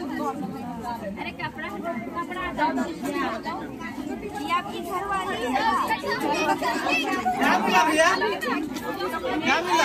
अरे कपड़ा कपड़ा ये आपकी घर वाली है। क्या मिला भैया क्या मिला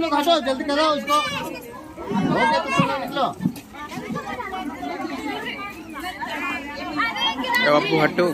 तुम लोग हटो जल्दी करो उसको। हो गया तो चलो निकलो। ए बापू हटो।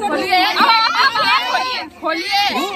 खोलिए। खोलिए। खोलिए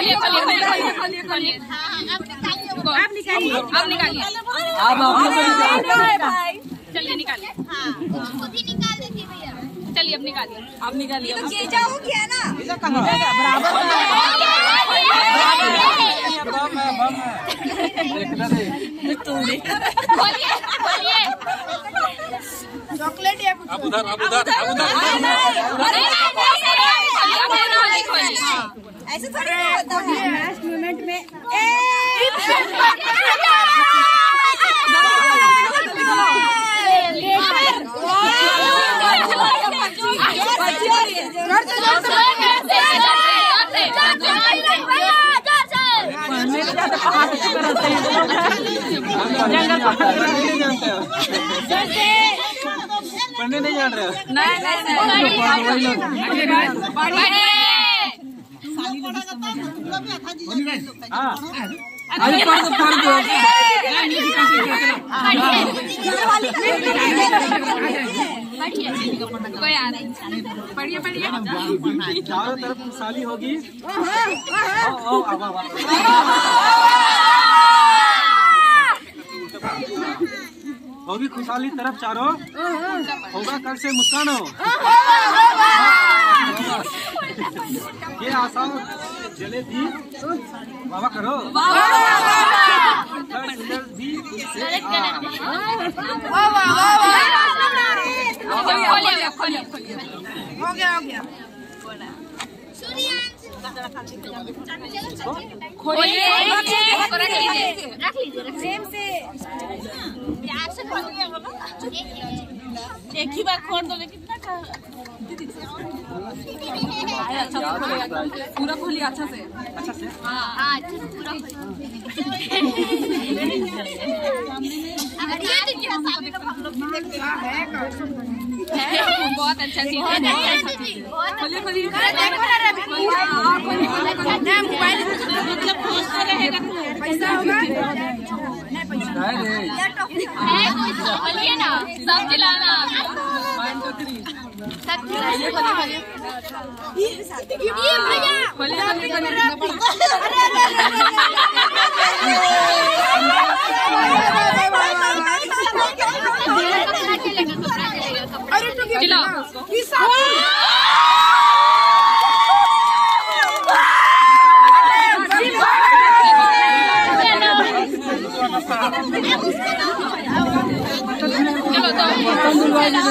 खोलिए खोलिए खोलिए खोलिए आप निकालिए आप निकालिए चलिए निकालिए चलिए अब निकालिए आप निकालिए जाओगे ना खोलिए खोलिए चॉकलेट या आप उधर आप उधर आप उधर अरे आप खोलिए खोलिए ऐसे थोड़ी ना होता है लास्ट मोमेंट में पढ़ने नहीं जान रहे हो अरे पढ़ तो पढ़ दो कोई आ नहीं पढ़िए पढ़िए चारों तरफ़ खुशहाली होगी होगी खुशहाली तरफ़ चारो। होगा कल से मुस्कान हो। ये आशा जले दी बाबा करो। हो गया हो गया। देखा खोल दो लेकिन पूरा खोली अच्छा से अच्छा से हाँ अच्छा से पूरा खोली तो हैं बहुत अच्छा चीज़ है खोलिए खोलिए मोबाइल मतलब खोजता रहेगा पैसा होगा है तो बोलिए ना सब खिलाना सब खिलाइए ये भैया खोलिए खोलिए खोलिए कपड़ा चलेगा कपड़ा चलेगा कपड़ा खिलाओ पहले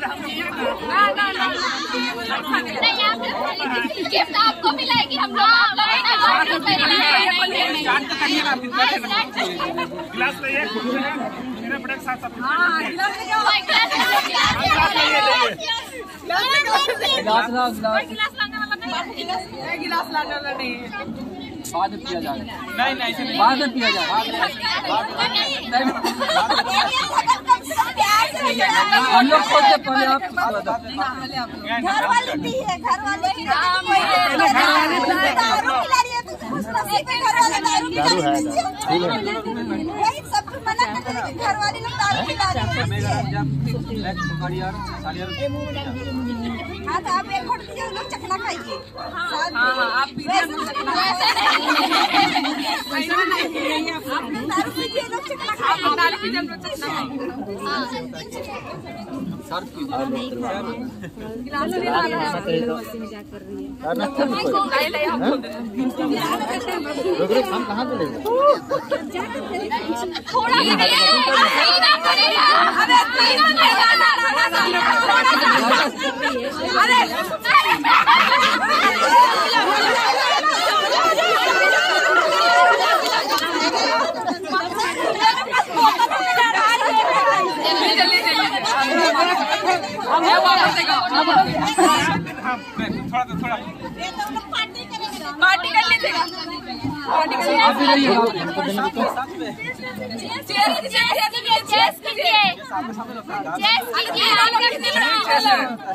गिलास गिलास नहीं पहले आप लोग। नहीं आप लोग। गिफ्ट आपको मिलेगी हम लोग आप लोग गिलास लाइए मेरे बड़े के साथ साथ गिलास गिलास गिलास लाने वाला नहीं ए, गिलास लाने वाला नहीं है बाद में पिया जाएगा नहीं नहीं बाद में पिया जाएगा हम लोग खोलते पहले आप घर वाली भी है घर वाले दारू है तो है। है सब मना करते हैं लेकिन घर वाले लोग दारू पिला रहे हैं। हाँ तो आप एक घोट पीजिए लोग चखना खाइए। हाँ हाँ आप। पीजिए चखना हम कहाँ पे थोड़ा ही पीना पड़ेगा अरे पीना पड़ेगा अरे जल्दी जल्दी जल्दी अब ये वापस देगा थोड़ा थोड़ा पार्टी कर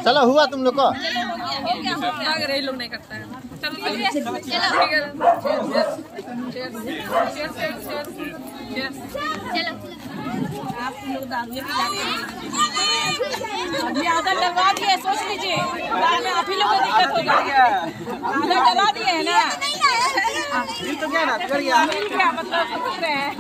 चलो हुआ तुम लोग को। चलो। आप लोग दारू अभी आधा डलवा दिए सोच लीजिए बाद में आप ही लोग को दिक्कत हो जाएगी आधा डलवा दिए है ना मिल तो गया ना कर गया मिल गया मतलब पूछ रहे हैं?